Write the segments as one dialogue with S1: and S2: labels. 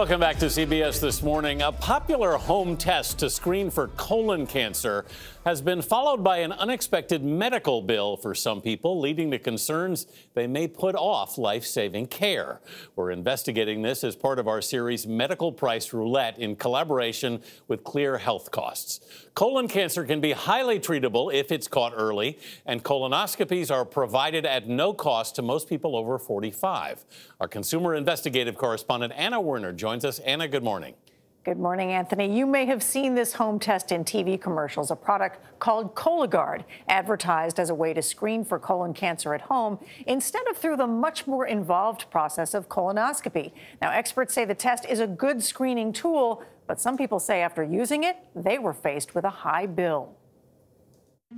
S1: Welcome back to CBS This Morning. A popular home test to screen for colon cancer has been followed by an unexpected medical bill for some people, leading to concerns they may put off life saving care. We're investigating this as part of our series Medical Price Roulette in collaboration with Clear Health Costs. Colon cancer can be highly treatable if it's caught early, and colonoscopies are provided at no cost to most people over 45. Our consumer investigative correspondent Anna Werner joins us. Anna, good morning.
S2: Good morning, Anthony. You may have seen this home test in TV commercials, a product called Cologuard, advertised as a way to screen for colon cancer at home instead of through the much more involved process of colonoscopy. Now, experts say the test is a good screening tool, but some people say after using it, they were faced with a high bill.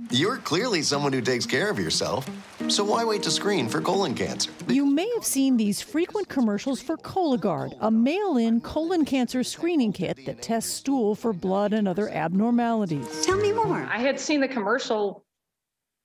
S3: You're clearly someone who takes care of yourself, so why wait to screen for colon cancer?
S4: You may have seen these frequent commercials for Cologuard, a mail in colon cancer screening kit that tests stool for blood and other abnormalities.
S5: Tell me more.
S6: I had seen the commercial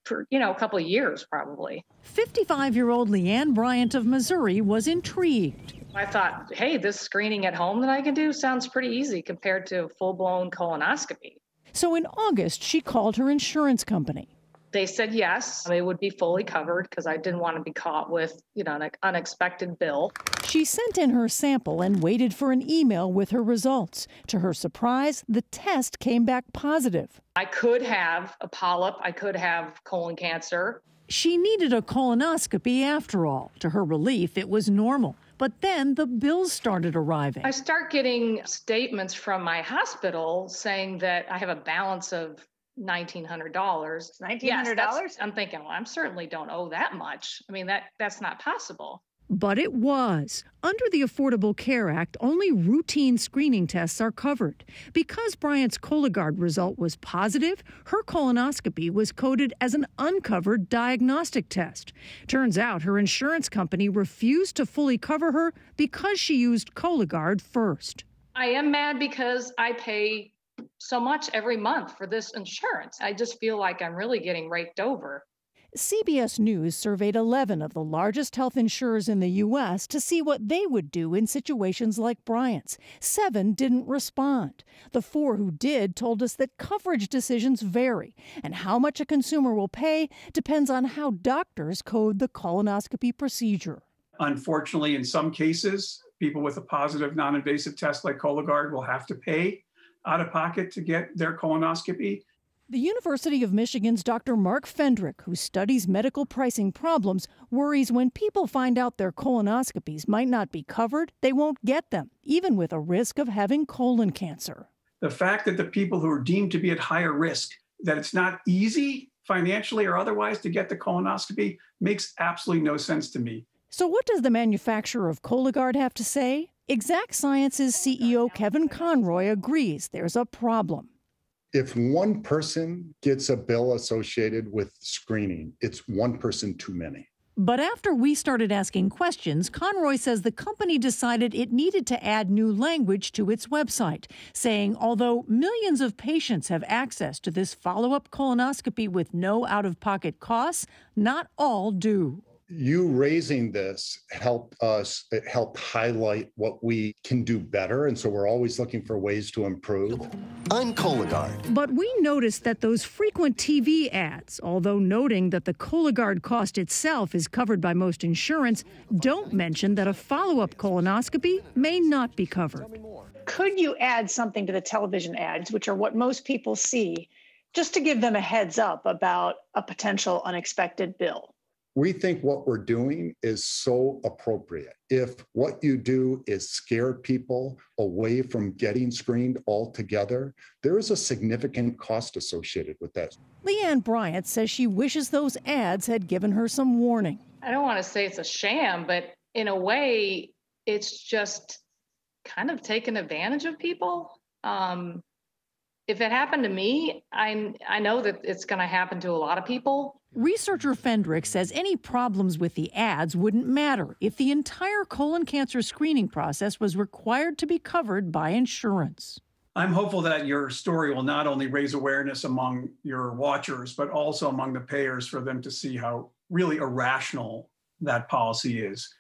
S6: for, you know, a couple of years probably.
S4: 55 year old Leanne Bryant of Missouri was intrigued.
S6: I thought, hey, this screening at home that I can do sounds pretty easy compared to full blown colonoscopy.
S4: So in August, she called her insurance company.
S6: They said yes, they would be fully covered because I didn't want to be caught with, you know, an unexpected bill.
S4: She sent in her sample and waited for an email with her results. To her surprise, the test came back positive.
S6: I could have a polyp, I could have colon cancer.
S4: She needed a colonoscopy after all. To her relief, it was normal. But then the bills started arriving.
S6: I start getting statements from my hospital saying that I have a balance of nineteen hundred dollars.
S2: Nineteen hundred dollars?
S6: I'm thinking, well, I certainly don't owe that much. I mean, that that's not possible.
S4: But it was. Under the Affordable Care Act, only routine screening tests are covered. Because Bryant's Cologuard result was positive, her colonoscopy was coded as an uncovered diagnostic test. Turns out her insurance company refused to fully cover her because she used Cologuard first.
S6: I am mad because I pay so much every month for this insurance. I just feel like I'm really getting raked over.
S4: CBS News surveyed 11 of the largest health insurers in the U.S. to see what they would do in situations like Bryant's. Seven didn't respond. The four who did told us that coverage decisions vary, and how much a consumer will pay depends on how doctors code the colonoscopy procedure.
S7: Unfortunately, in some cases, people with a positive non invasive test like Cologuard will have to pay out of pocket to get their colonoscopy.
S4: The University of Michigan's Dr. Mark Fendrick, who studies medical pricing problems, worries when people find out their colonoscopies might not be covered, they won't get them, even with a risk of having colon cancer.
S7: The fact that the people who are deemed to be at higher risk, that it's not easy financially or otherwise to get the colonoscopy makes absolutely no sense to me.
S4: So, what does the manufacturer of Cologuard have to say? Exact Sciences CEO Kevin Conroy agrees there's a problem
S8: if one person gets a bill associated with screening, it's one person too many.
S4: But after we started asking questions, Conroy says the company decided it needed to add new language to its website, saying although millions of patients have access to this follow up colonoscopy with no out of pocket costs, not all do
S8: you raising this helped us it helped highlight what we can do better and so we're always looking for ways to improve
S3: i'm cologuard.
S4: But we noticed that those frequent tv ads although noting that the cologuard cost itself is covered by most insurance don't mention that a follow-up colonoscopy may not be covered.
S9: Could you add something to the television ads which are what most people see just to give them a heads up about a potential unexpected bill
S8: we think what we're doing is so appropriate. If what you do is scare people away from getting screened altogether, there is a significant cost associated with that.
S4: Leanne Bryant says she wishes those ads had given her some warning.
S6: I don't want to say it's a sham, but in a way, it's just kind of taken advantage of people. Um, if it happened to me, I I know that it's going to happen to a lot of people.
S4: Researcher Fendrick says any problems with the ads wouldn't matter if the entire colon cancer screening process was required to be covered by insurance.
S7: I'm hopeful that your story will not only raise awareness among your watchers, but also among the payers for them to see how really irrational that policy is.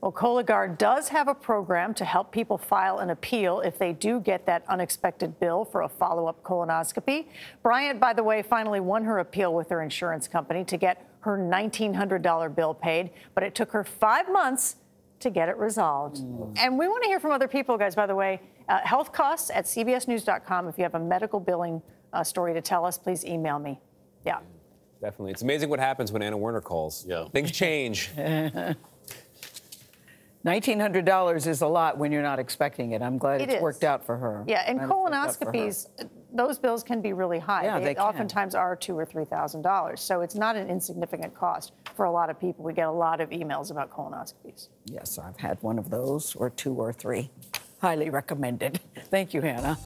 S2: Well, Cologuard does have a program to help people file an appeal if they do get that unexpected bill for a follow up colonoscopy. Bryant, by the way, finally won her appeal with her insurance company to get her $1,900 bill paid, but it took her five months to get it resolved. Mm. And we want to hear from other people, guys, by the way. Uh, health costs at cbsnews.com. If you have a medical billing uh, story to tell us, please email me. Yeah.
S5: Definitely. It's amazing what happens when Anna Werner calls. Yeah. Things change.
S10: $1,900 is a lot when you're not expecting it. I'm glad it it's is. worked out for her.
S2: Yeah, and colonoscopies, those bills can be really high.
S10: Yeah, they, they
S2: oftentimes are two or three thousand dollars. So it's not an insignificant cost for a lot of people. We get a lot of emails about colonoscopies.
S10: Yes, I've had one of those, or two or three. Highly recommended. Thank you, Anna.